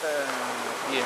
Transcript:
Eh, bien.